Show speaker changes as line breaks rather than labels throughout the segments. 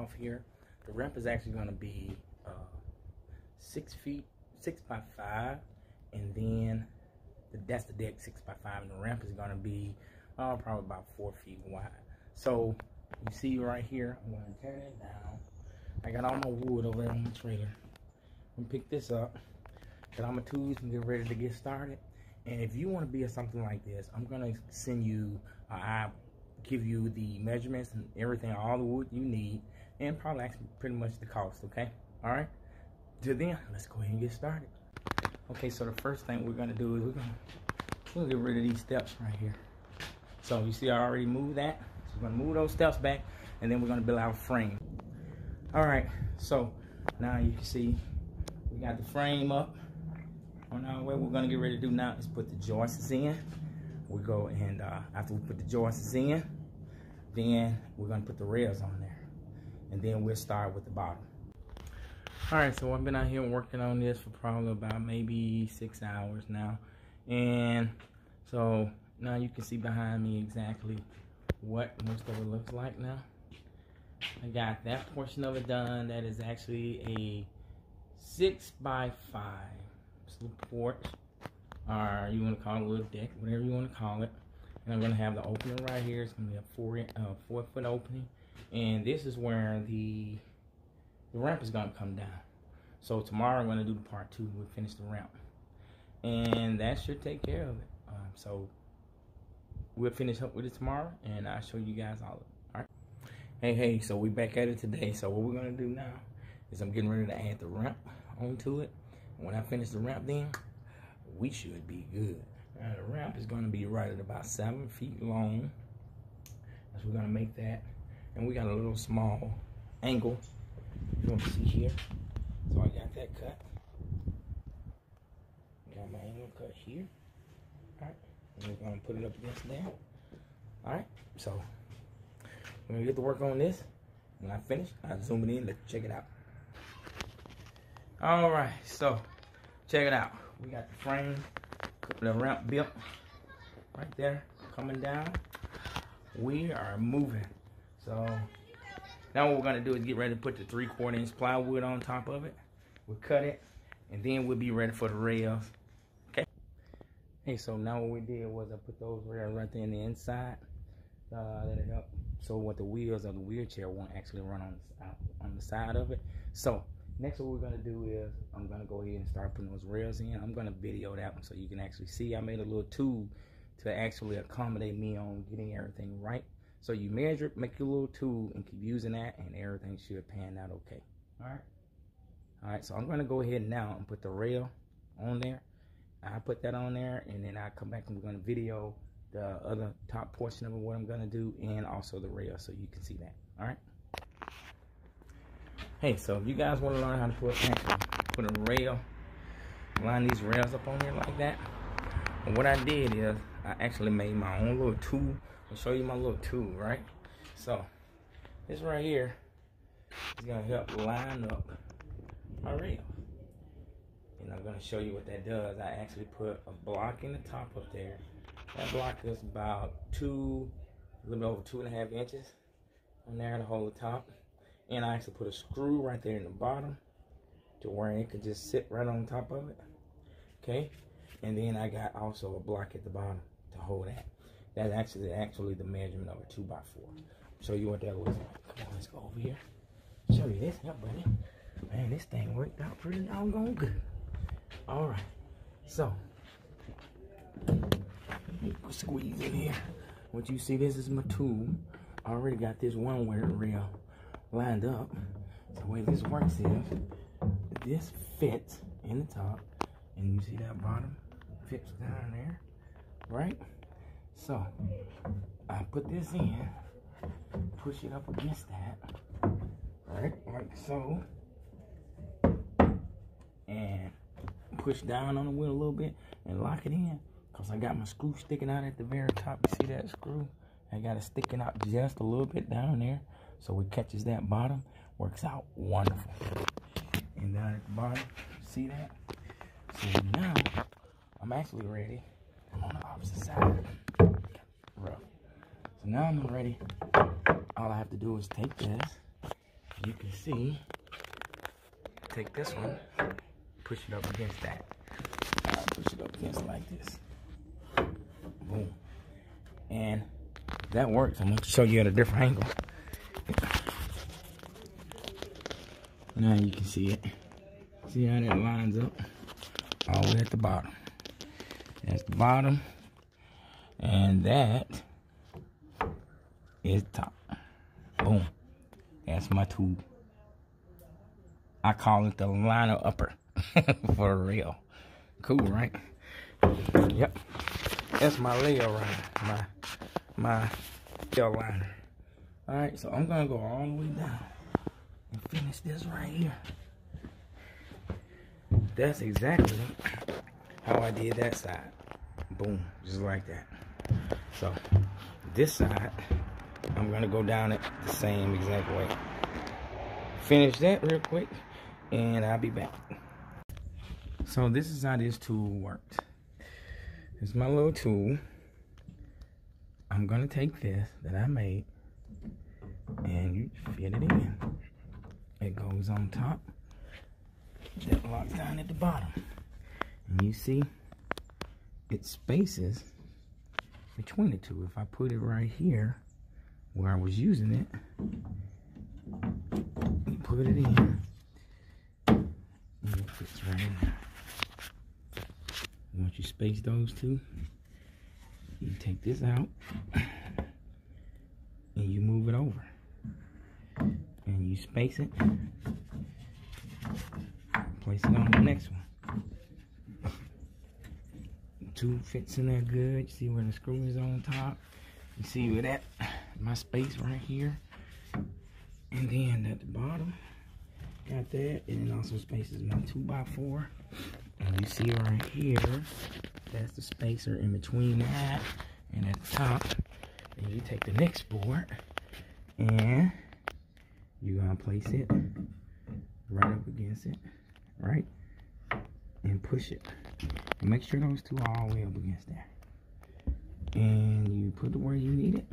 off here. The ramp is actually going to be uh, six feet, six by five, and then the, that's the deck six by five, and the ramp is going to be uh, probably about four feet wide. So you see right here, I'm going to turn it down. I got all my wood over there on the trailer. I'm gonna pick this up, got all my tools and get ready to get started. And if you want to build something like this, I'm gonna send you, uh, I give you the measurements and everything, all the wood you need, and probably pretty much the cost, okay? All right, till then, let's go ahead and get started. Okay, so the first thing we're gonna do is we're gonna, gonna get rid of these steps right here. So you see I already moved that. So we're gonna move those steps back, and then we're gonna build our frame. All right, so now you can see we got the frame up. On our way, we're gonna get ready to do now is put the joists in. We go and uh, after we put the joists in, then we're gonna put the rails on there. And then we'll start with the bottom. All right, so I've been out here working on this for probably about maybe six hours now. And so now you can see behind me exactly what most of it looks like now. I got that portion of it done. That is actually a six by five porch, or you want to call it a little deck, whatever you want to call it. And I'm gonna have the opening right here. It's gonna be a four uh, four foot opening, and this is where the the ramp is gonna come down. So tomorrow I'm gonna do the part two. We'll finish the ramp, and that should take care of it. Um, so we'll finish up with it tomorrow, and I'll show you guys all of it. All right. Hey, hey. So we back at it today. So what we're gonna do now is I'm getting ready to add the ramp onto it. When I finish the ramp then, we should be good. Now the ramp is gonna be right at about seven feet long. So we're gonna make that. And we got a little small angle. You want to see here. So I got that cut. Got my angle cut here. Alright. We're gonna put it up against there. Alright, so we're gonna get to work on this. When I finish, I'll zoom it in, let's check it out. All right, so check it out. We got the frame, the ramp built right there, coming down. We are moving. So now what we're gonna do is get ready to put the three quarter inch plywood on top of it. We'll cut it, and then we'll be ready for the rails. Okay. Hey, so now what we did was I put those rails right there in the inside. Uh, that it help. So what the wheels of the wheelchair won't actually run on the, on the side of it. So Next, what we're gonna do is I'm gonna go ahead and start putting those rails in. I'm gonna video that one so you can actually see. I made a little tube to actually accommodate me on getting everything right. So you measure it, make your little tool, and keep using that, and everything should pan out okay. All right. All right. So I'm gonna go ahead now and put the rail on there. I put that on there, and then I come back and we're gonna video the other top portion of what I'm gonna do, and also the rail, so you can see that. All right. Hey, so if you guys want to learn how to put actually put a rail, line these rails up on there like that. what I did is I actually made my own little tool. I'll show you my little tool, right? So this right here is gonna help line up my rail. And I'm gonna show you what that does. I actually put a block in the top up there. That block is about two, a little bit over two and a half inches on there to hold the top. And I actually put a screw right there in the bottom to where it could just sit right on top of it. Okay. And then I got also a block at the bottom to hold that. That's actually actually the measurement of a two by four. Show you what that like. Come on, let's go over here. Show you this. Yep, buddy. Man, this thing worked out pretty doggone good. All right. So, squeeze in here. What you see, this is my tool. I already got this one where rail lined up. So the way this works is this fits in the top and you see that bottom fits down there, right? So I put this in, push it up against that, right? Like so. And push down on the wheel a little bit and lock it in. Cause I got my screw sticking out at the very top. You see that screw? I got it sticking out just a little bit down there. So it catches that bottom, works out wonderful. And down at the bottom, see that? So now, I'm actually ready. I'm on the opposite side. Rough. now I'm ready. All I have to do is take this. You can see, take this one, push it up against that. I'll push it up against like this. Boom. And that works. I'm going to show you at a different angle. Now you can see it. See how that lines up? All the way at the bottom. That's the bottom. And that is top. Boom. That's my tool. I call it the liner upper for real. Cool, right? Yep. That's my layer. My my tail liner. Alright, so I'm gonna go all the way down and finish this right here. That's exactly how I did that side. Boom, just like that. So this side, I'm gonna go down it the same exact way. Finish that real quick and I'll be back. So this is how this tool worked. It's my little tool. I'm gonna take this that I made and you fit it in. It goes on top. That locks down at the bottom. And you see, it spaces between the two. If I put it right here, where I was using it, put it in, and it fits right in there. Once you space those two, you take this out, and you move it over. And you space it, place it on the next one two fits in there good. See where the screw is on top. You see where that, my space right here. And then at the bottom, got that. And then also spaces my 2x4. And you see right here, that's the spacer in between that and at the top. And you take the next board and you're gonna place it right up against it, right? And push it. And make sure those two are all the way up against there. And you put it where you need it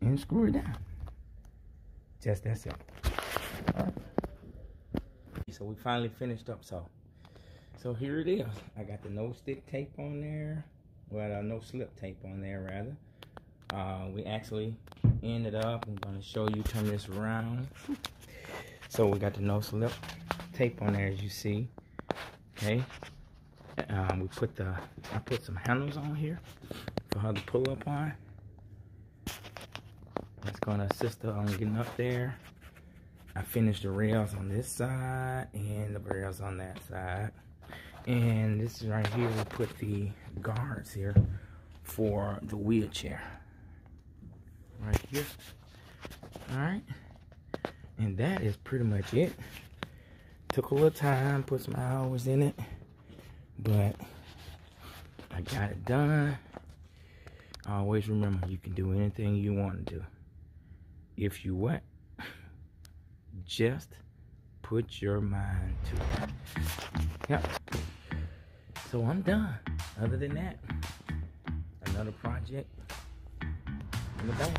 and screw it down. Just that simple. So we finally finished up. So, so here it is. I got the no stick tape on there. Well, uh, no slip tape on there rather. Uh, we actually ended up. I'm gonna show you. Turn this around. So we got the no slip tape on there, as you see. Okay, um, we put the, I put some handles on here for her to pull up on. Gonna assist her on getting up there. I finished the rails on this side and the rails on that side. And this is right here, we put the guards here for the wheelchair. Right here. All right. And that is pretty much it. Took a little time, put some hours in it. But I got it done. Always remember, you can do anything you want to do. If you what? Just put your mind to it. Yep. So I'm done. Other than that, another project in the bag.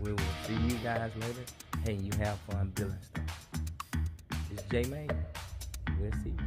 We will see you guys later. Hey, you have fun building stuff. It's J May. We'll see you.